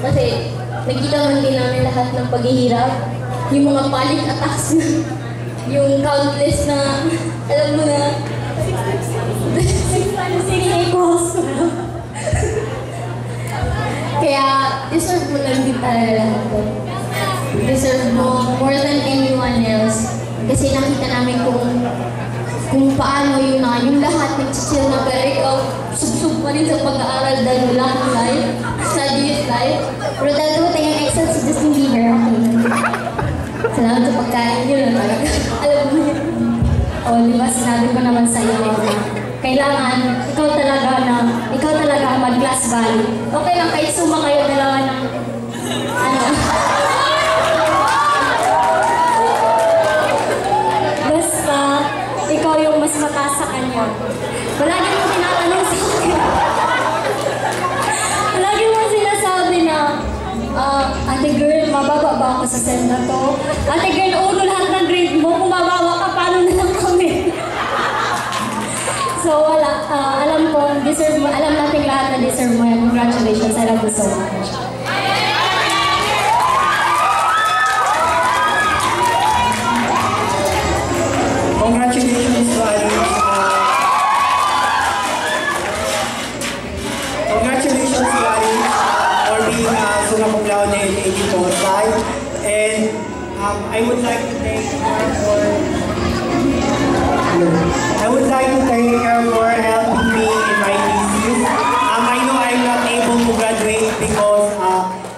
Kasi nakita man din namin lahat ng paghihirap. Yung mga panic attacks yung countless na, alam mo na, echoes. Kaya, deserve mo lang din talaga lahat to. Deserve mo more than anyone else. Kasi nakita namin kung kung paano yun na, yung lahat nagchichill na pero ikaw, subsub pa rin sa pag-aaral dahil wala Justin Bieber, okay. Salamat sa pagkain yun na talaga. Alam mo yun. O, di ba, sinabi ko naman sa iyo na kailangan ikaw talaga na, ikaw talaga ang mag-glass valley. Okay lang, kahit suma kayo dalawa ng, ano, Basta, ikaw yung mas mataas sa kanya. Palagi mo ate girl, mababa ba ako sa SEM na to? Ate girl, uno lahat ng grade mo. Kung mababa ka, paano na lang kami? so, wala. Ah, alam ko, deserve mo. Alam natin lahat na deserve mo yan. Congratulations. Tom Brown and AD Portal. And um, I would like to thank her for I would like to thank her for helping me in my thesis. Um, I know I'm not able to graduate because uh,